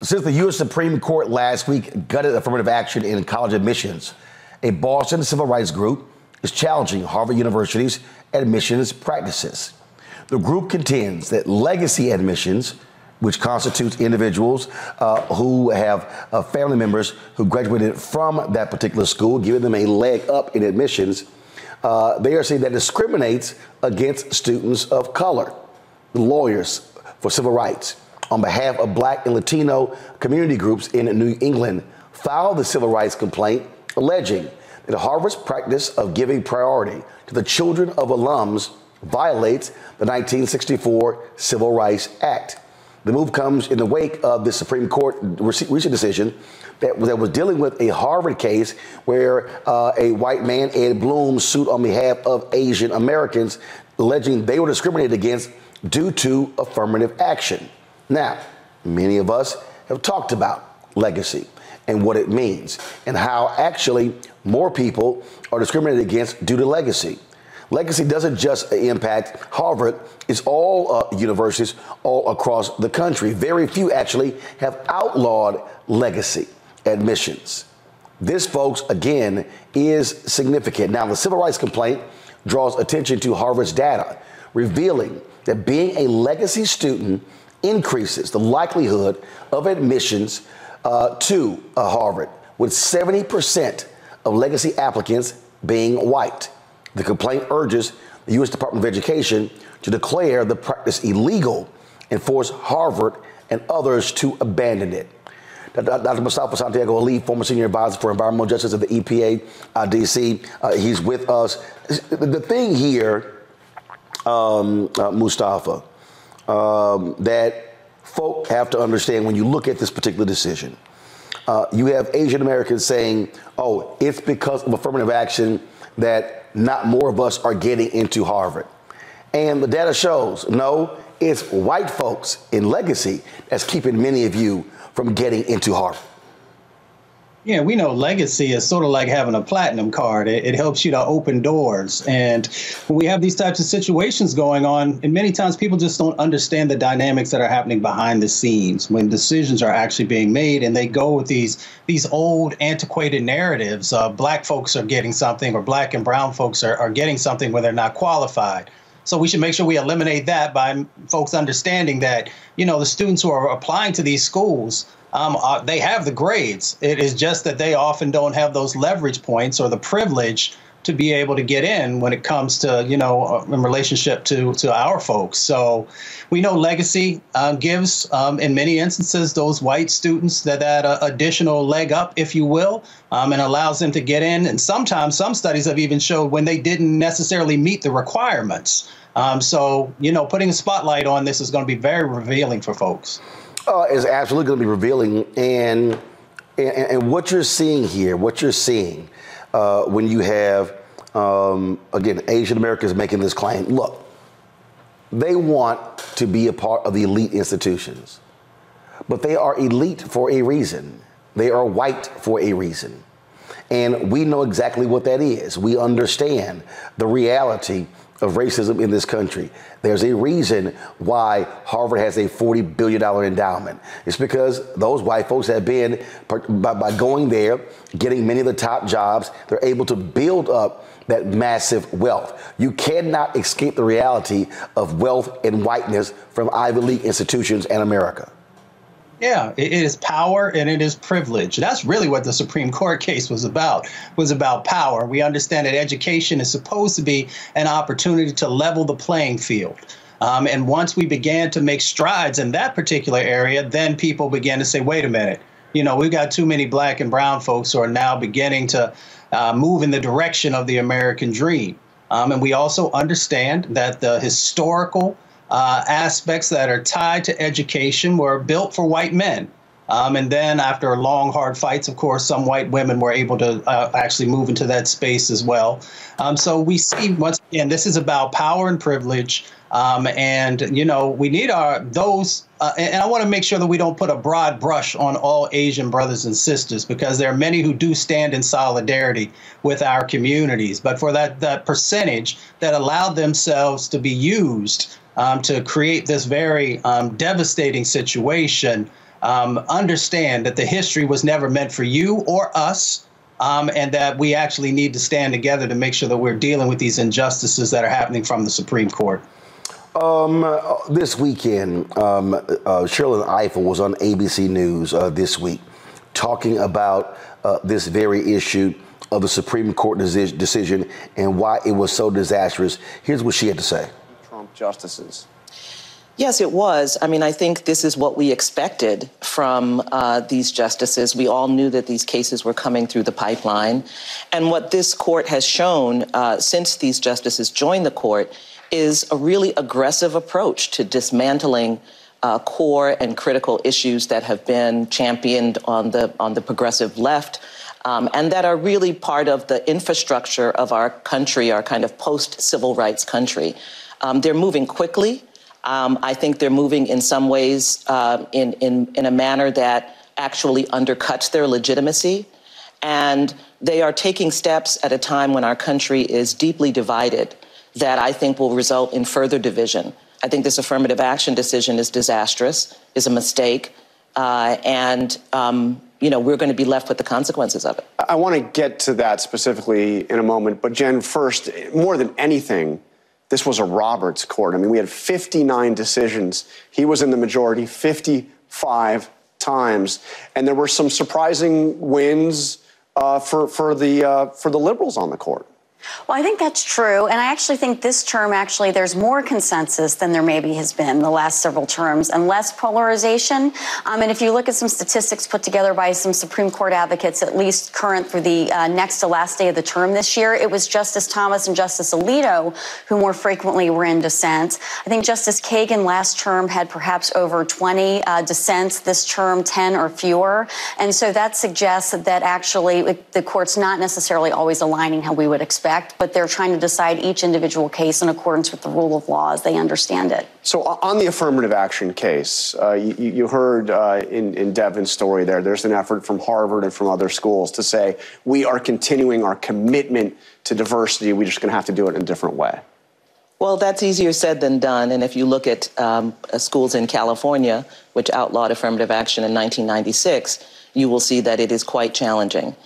Since the U.S. Supreme Court last week gutted affirmative action in college admissions, a Boston civil rights group is challenging Harvard University's admissions practices. The group contends that legacy admissions, which constitutes individuals uh, who have uh, family members who graduated from that particular school, giving them a leg up in admissions, uh, they are saying that discriminates against students of color, the lawyers for civil rights on behalf of black and Latino community groups in New England filed the civil rights complaint alleging that Harvard's practice of giving priority to the children of alums violates the 1964 Civil Rights Act. The move comes in the wake of the Supreme Court recent decision that, that was dealing with a Harvard case where uh, a white man, Ed Blum, sued on behalf of Asian Americans, alleging they were discriminated against due to affirmative action. Now, many of us have talked about legacy and what it means and how actually more people are discriminated against due to legacy. Legacy doesn't just impact Harvard, it's all uh, universities all across the country. Very few actually have outlawed legacy admissions. This, folks, again, is significant. Now, the civil rights complaint draws attention to Harvard's data, revealing that being a legacy student increases the likelihood of admissions uh, to uh, Harvard, with 70% of legacy applicants being white. The complaint urges the U.S. Department of Education to declare the practice illegal and force Harvard and others to abandon it. Dr. Mustafa Santiago Ali, former senior advisor for environmental justice at the EPA, uh, DC, uh, he's with us. The thing here, um, uh, Mustafa, um, that folk have to understand when you look at this particular decision. Uh, you have Asian Americans saying, oh, it's because of affirmative action that not more of us are getting into Harvard. And the data shows, no, it's white folks in legacy that's keeping many of you from getting into Harvard. Yeah, we know legacy is sort of like having a platinum card. It, it, helps you to open doors. And when we have these types of situations going on, and many times people just don't understand the dynamics that are happening behind the scenes when decisions are actually being made, and they go with these these old antiquated narratives. Uh, black folks are getting something, or black and brown folks are, are getting something when they're not qualified. So we should make sure we eliminate that by folks understanding that you know the students who are applying to these schools um, uh, they have the grades. It is just that they often don't have those leverage points or the privilege to be able to get in when it comes to you know uh, in relationship to to our folks. So we know legacy uh, gives um, in many instances those white students that that uh, additional leg up, if you will, um, and allows them to get in. And sometimes some studies have even showed when they didn't necessarily meet the requirements. Um, so you know putting a spotlight on this is going to be very revealing for folks uh, is absolutely going to be revealing. And, and, and what you're seeing here, what you're seeing uh, when you have, um, again, Asian Americans making this claim look, they want to be a part of the elite institutions, but they are elite for a reason. They are white for a reason. And we know exactly what that is. We understand the reality of racism in this country. There's a reason why Harvard has a $40 billion endowment. It's because those white folks have been, by, by going there, getting many of the top jobs, they're able to build up that massive wealth. You cannot escape the reality of wealth and whiteness from Ivy League institutions and America. Yeah, it is power and it is privilege. That's really what the Supreme Court case was about. Was about power. We understand that education is supposed to be an opportunity to level the playing field. Um, and once we began to make strides in that particular area, then people began to say, "Wait a minute, you know, we've got too many black and brown folks who are now beginning to uh, move in the direction of the American dream." Um, and we also understand that the historical uh, aspects that are tied to education were built for white men. Um, and then, after long, hard fights, of course, some white women were able to uh, actually move into that space as well. Um, so we see once again, this is about power and privilege. Um, and you know, we need our those. Uh, and I want to make sure that we don't put a broad brush on all Asian brothers and sisters because there are many who do stand in solidarity with our communities. But for that that percentage that allowed themselves to be used um, to create this very um, devastating situation. um, understand that the history was never meant for you or us. Um, and that we actually need to stand together to make sure that we're dealing with these injustices that are happening from the Supreme Court. Um, this weekend, um, uh, Sherrilyn Ifill was on ABC News uh, this week talking about uh, this very issue of the Supreme Court decision and why it was so disastrous. Here's what she had to say justices. Yes, it was. I mean, I think this is what we expected from uh, these justices. We all knew that these cases were coming through the pipeline. And what this court has shown uh, since these justices joined the court is a really aggressive approach to dismantling uh, core and critical issues that have been championed on the on the progressive left. Um, and that are really part of the infrastructure of our country, our kind of post civil rights country. Um, they're moving quickly. Um, I think they're moving in some ways uh, in, in, in a manner that actually undercuts their legitimacy. And they are taking steps at a time when our country is deeply divided that I think will result in further division. I think this affirmative action decision is disastrous, is a mistake, uh, and um, you know we're going to be left with the consequences of it. I want to get to that specifically in a moment, but Jen, first, more than anything, this was a Roberts court. I mean, we had 59 decisions. He was in the majority 55 times, and there were some surprising wins uh, for for the uh, for the liberals on the court. Well, I think that's true. And I actually think this term, actually, there's more consensus than there maybe has been the last several terms and less polarization. Um, and if you look at some statistics put together by some Supreme Court advocates, at least current for the uh, next to last day of the term this year, it was Justice Thomas and Justice Alito who more frequently were in dissent. I think Justice Kagan last term had perhaps over 20 uh, dissents, this term 10 or fewer. And so that suggests that actually the court's not necessarily always aligning how we would expect but they're trying to decide each individual case in accordance with the rule of law as they understand it. So, on the affirmative action case, uh, you, you, heard uh, in, in Devin's story there, there's an effort from Harvard and from other schools to say we are continuing our commitment to diversity. We're just going to have to do it in a different way. Well, that's easier said than done. And if you look at um, uh, schools in California, which outlawed affirmative action in 1996, you will see that it is quite challenging.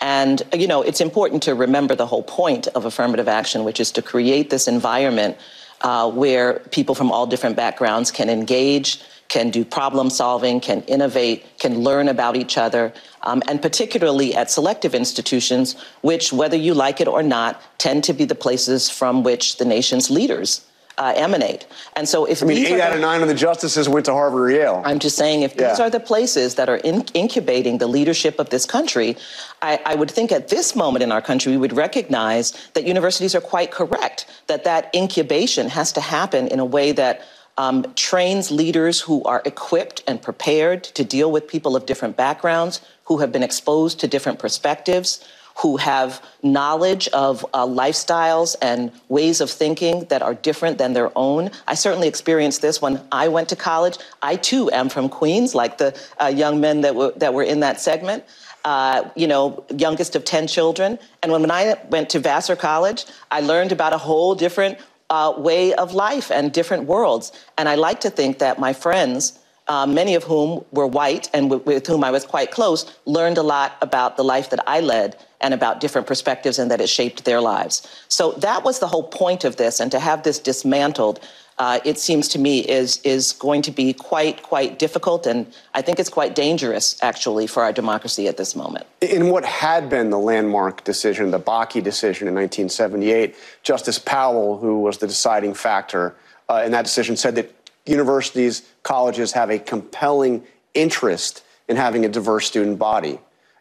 And, you know, it's important to remember the whole point of affirmative action, which is to create this environment uh, where people from all different backgrounds can engage, can do problem solving, can innovate, can learn about each other, um, and particularly at selective institutions, which, whether you like it or not, tend to be the places from which the nation's leaders uh, emanate. And so, if I mean, eight out of nine of the justices went to Harvard or Yale. I'm just saying, if yeah. these are the places that are in, incubating the leadership of this country, I, I would think at this moment in our country we would recognize that universities are quite correct that that incubation has to happen in a way that um, trains leaders who are equipped and prepared to deal with people of different backgrounds, who have been exposed to different perspectives, who have knowledge of uh, lifestyles and ways of thinking that are different than their own. I certainly experienced this when I went to college. I too am from Queens, like the uh, young men that were, that were in that segment. Uh, you know, youngest of 10 children. And when, when I went to Vassar College, I learned about a whole different uh, way of life and different worlds. And I like to think that my friends uh, many of whom were white and with whom I was quite close, learned a lot about the life that I led and about different perspectives and that it shaped their lives. So that was the whole point of this, and to have this dismantled. Uh, it seems to me is is going to be quite quite difficult, and I think it's quite dangerous actually for our democracy at this moment. In what had been the landmark decision, the Bakke decision in 1978, Justice Powell, who was the deciding factor uh, in that decision, said that universities, colleges have a compelling interest in having a diverse student body.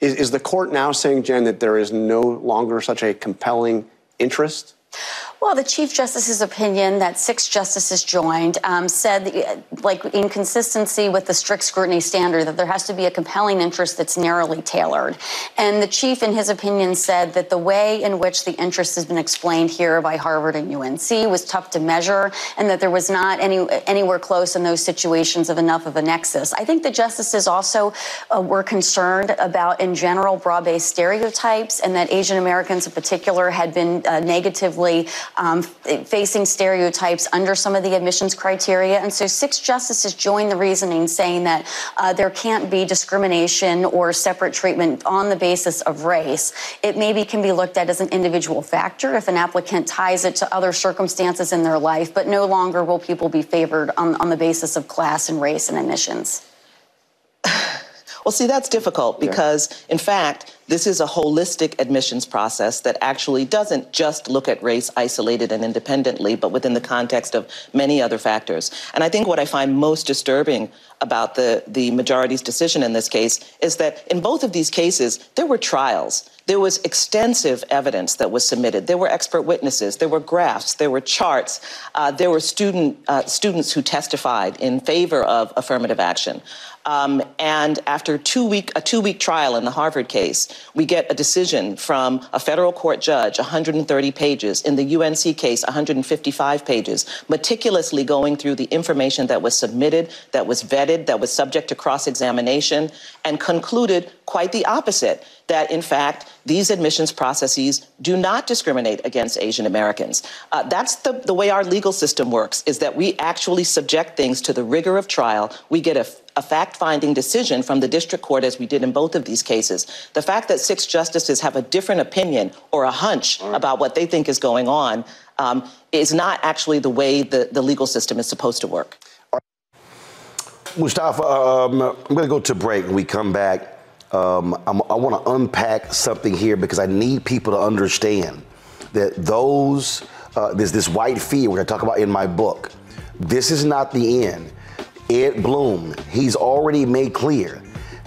Is, is the court now saying, Jen, that there is no longer such a compelling interest? Well, the Chief Justice's opinion that six justices joined um, said, that, like, in consistency with the strict scrutiny standard, that there has to be a compelling interest that's narrowly tailored. And the Chief, in his opinion, said that the way in which the interest has been explained here by Harvard and UNC was tough to measure, and that there was not any anywhere close in those situations of enough of a nexus. I think the justices also uh, were concerned about, in general, broad-based stereotypes, and that Asian Americans in particular had been uh, negatively possibly um, facing stereotypes under some of the admissions criteria. And so six justices joined the reasoning saying that uh, there can't be discrimination or separate treatment on the basis of race. It maybe can be looked at as an individual factor if an applicant ties it to other circumstances in their life, but no longer will people be favored on, on the basis of class and race and admissions. Well, see, that's difficult because, in fact, this is a holistic admissions process that actually doesn't just look at race isolated and independently, but within the context of many other factors. And I think what I find most disturbing about the, the majority's decision in this case is that in both of these cases, there were trials. There was extensive evidence that was submitted. There were expert witnesses. There were graphs. There were charts. Uh, there were student, uh, students who testified in favor of affirmative action. Um, and after two week, a two week trial in the Harvard case, we get a decision from a federal court judge, 130 pages. In the UNC case, 155 pages, meticulously going through the information that was submitted, that was vetted, that was subject to cross examination, and concluded quite the opposite that, in fact, these admissions processes do not discriminate against Asian Americans. Uh, that's the, the way our legal system works, is that we actually subject things to the rigor of trial. We get a, a fact finding decision from the district court, as we did in both of these cases. The fact that six justices have a different opinion or a hunch right. about what they think is going on um, is not actually the way the, the legal system is supposed to work. Mustafa, um, I'm going to go to break and we come back. Um, i want to unpack something here because I need people to understand that those, uh, there's this white fear, which I talk about in my book. This is not the end. Ed Blum, he's already made clear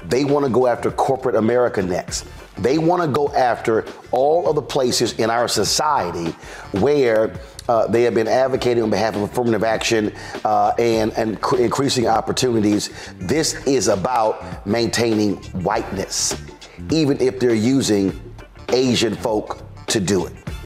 they want to go after corporate America next. They want to go after all of the places in our society where uh, they have been advocating on behalf of affirmative action uh, and, and cr- increasing opportunities. This is about maintaining whiteness, even if they're using Asian folk to do it.